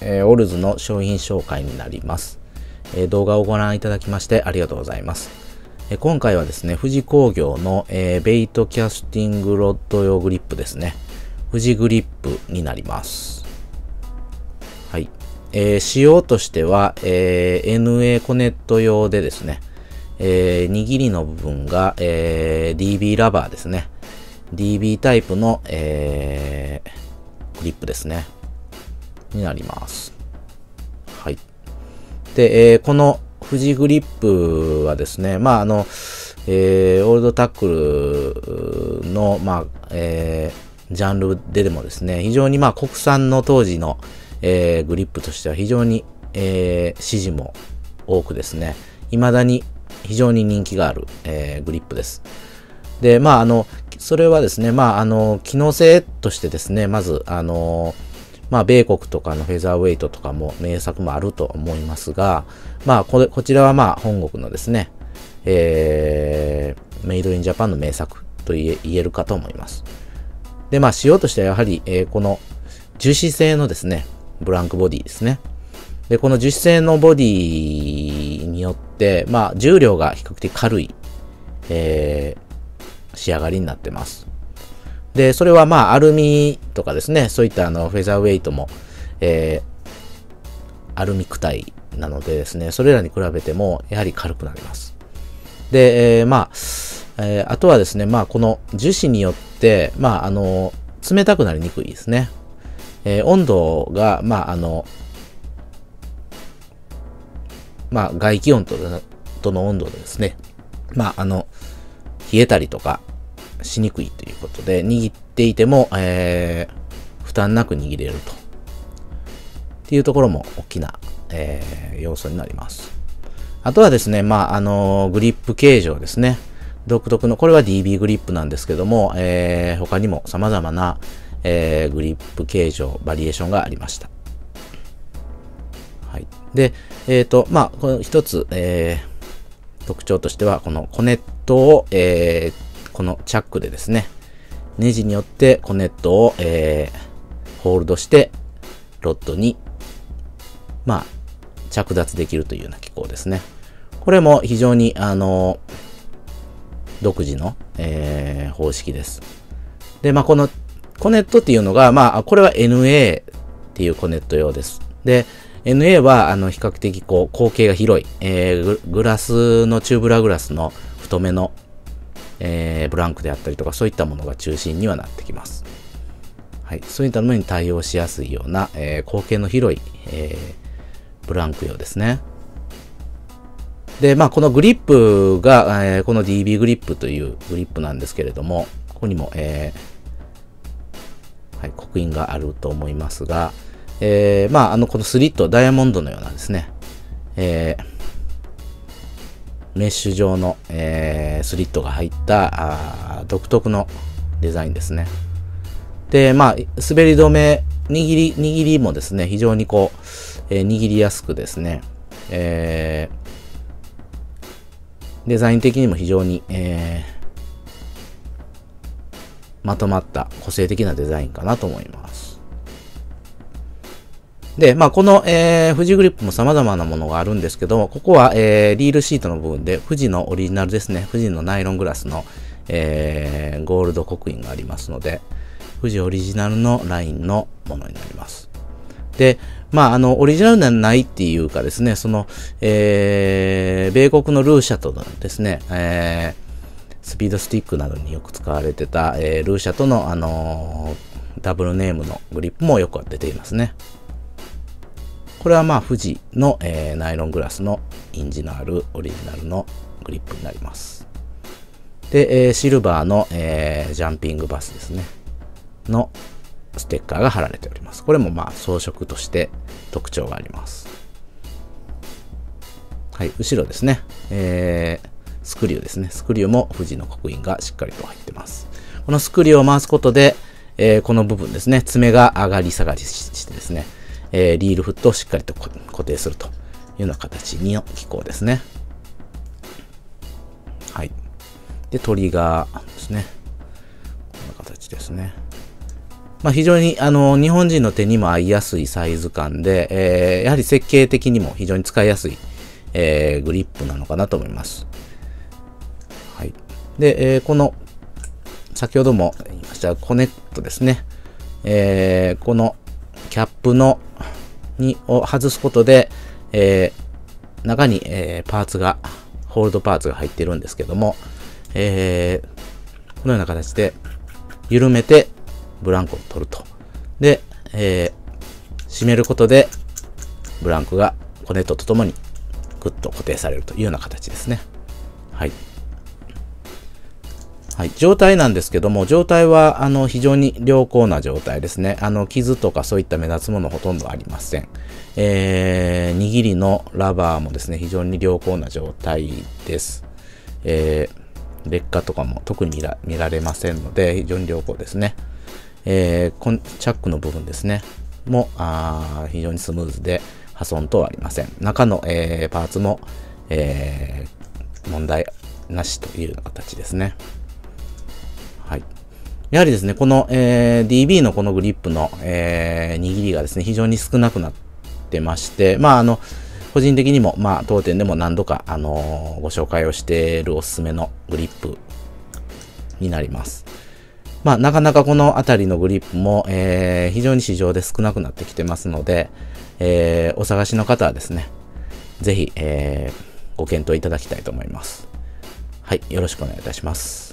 えー、オルズの商品紹介になります、えー、動画をご覧いただきましてありがとうございます。えー、今回はですね、富士工業の、えベイトキャスティングロッド用グリップですね。富士グリップになります。はい。え仕様としては、え NA コネット用でですね、え握りの部分が、え DB ラバーですね。DB タイプの、えー、グリップですね。になります。はい。で、えー、この富士グリップはですね、まあ、あの、えー、オールドタックルの、まあ、えー、ジャンルででもですね、非常にまあ国産の当時の、えー、グリップとしては非常に、えー、支持も多くですね、未だに非常に人気がある、えー、グリップです。で、まあ、あの、それはですね、まあ、あの、機能性としてですね、まず、あの、まあ、米国とかのフェザーウェイトとかも名作もあると思いますが、まあ、これ、こちらはまあ、本国のですね、えー、メイドインジャパンの名作と言えるかと思います。で、まあ、仕様としてはやはり、えー、この樹脂製のですね、ブランクボディですね。で、この樹脂製のボディによって、まあ、重量が比較的軽い、えー、仕上がりになってます。で、それはまあ、アルミとかですね、そういったあの、フェザーウェイトも、えー、アルミ躯体なのでですね、それらに比べても、やはり軽くなります。で、えー、まあ、えー、あとはですね、まあ、この樹脂によって、まあ、あの、冷たくなりにくいですね。えー、温度が、まあ、あの、まあ、外気温ととの温度でですね、まあ、あの、冷えたりとかしにくいということで、握っていても、えー、負担なく握れると。っていうところも大きな、えー、要素になります。あとはですね、まあ、あのー、グリップ形状ですね。独特の、これは DB グリップなんですけども、えー、他にも様々な、えー、グリップ形状、バリエーションがありました。はい。で、えっ、ー、と、まあ、この一つ、えー、特徴としては、このコネットを、えー、このチャックでですね、ネジによってコネットを、えー、ホールドして、ロッドに、まあ、着脱できるというような機構ですね。これも非常に、あの、独自の、えー、方式です。で、まあ、このコネットっていうのが、まあ、これは NA っていうコネット用です。で、NA は、あの、比較的、こう、口径が広い、えー、グラスのチューブラグラスの太めの、えー、ブランクであったりとか、そういったものが中心にはなってきます。はい。そういったものに対応しやすいような、えー、口径の広い、えー、ブランク用ですね。で、まあ、このグリップが、えー、この DB グリップというグリップなんですけれども、ここにも、えー、はい、刻印があると思いますが、えー、まあ、あの、このスリット、ダイヤモンドのようなですね、えー、メッシュ状の、えー、スリットが入ったあ独特のデザインですね。で、まあ、滑り止め、握り、握りもですね、非常にこう、えー、握りやすくですね、えー、デザイン的にも非常に、えー、まとまった個性的なデザインかなと思います。で、まあ、この、えー、富士グリップも様々なものがあるんですけども、ここは、えー、リールシートの部分で、富士のオリジナルですね。富士のナイロングラスの、えー、ゴールド刻印がありますので、富士オリジナルのラインのものになります。で、まあ、あの、オリジナルではないっていうかですね、その、えー、米国のルーシャとのですね、えー、スピードスティックなどによく使われてた、えー、ルーシャとの、あのー、ダブルネームのグリップもよく出ていますね。これはまあ富士の、えー、ナイロングラスの印字のあるオリジナルのグリップになります。で、えー、シルバーの、えー、ジャンピングバスですね。のステッカーが貼られております。これもまあ装飾として特徴があります。はい、後ろですね。えー、スクリューですね。スクリューも富士の刻印がしっかりと入ってます。このスクリューを回すことで、えー、この部分ですね、爪が上がり下がりしてですね、えー、リールフットをしっかりと固定するというような形の機構ですね。はい。で、トリガーですね。こんな形ですね。まあ、非常にあの日本人の手にも合いやすいサイズ感で、えー、やはり設計的にも非常に使いやすい、えー、グリップなのかなと思います。はい。で、えー、この先ほども言いましたコネクトですね。えー、このキャップのにを外すことで、えー、中に、えー、パーツが、ホールドパーツが入っているんですけども、えー、このような形で緩めてブランクを取ると。で、えー、締めることでブランクがコネットとともにグッと固定されるというような形ですね。はい。はい、状態なんですけども、状態はあの非常に良好な状態ですね。あの傷とかそういった目立つものほとんどありません。えー、握りのラバーもですね、非常に良好な状態です。えー、劣化とかも特に見られませんので、非常に良好ですね。えー、チャックの部分ですね、もあ非常にスムーズで破損等はありません。中の、えー、パーツも、え、問題なしという形ですね。はい。やはりですね、この、えー、DB のこのグリップの、えー、握りがですね、非常に少なくなってまして、まあ、あの、個人的にも、まあ、当店でも何度か、あのー、ご紹介をしているおすすめのグリップになります。まあ、なかなかこの辺りのグリップも、えー、非常に市場で少なくなってきてますので、えー、お探しの方はですね、ぜひ、えー、ご検討いただきたいと思います。はい、よろしくお願いいたします。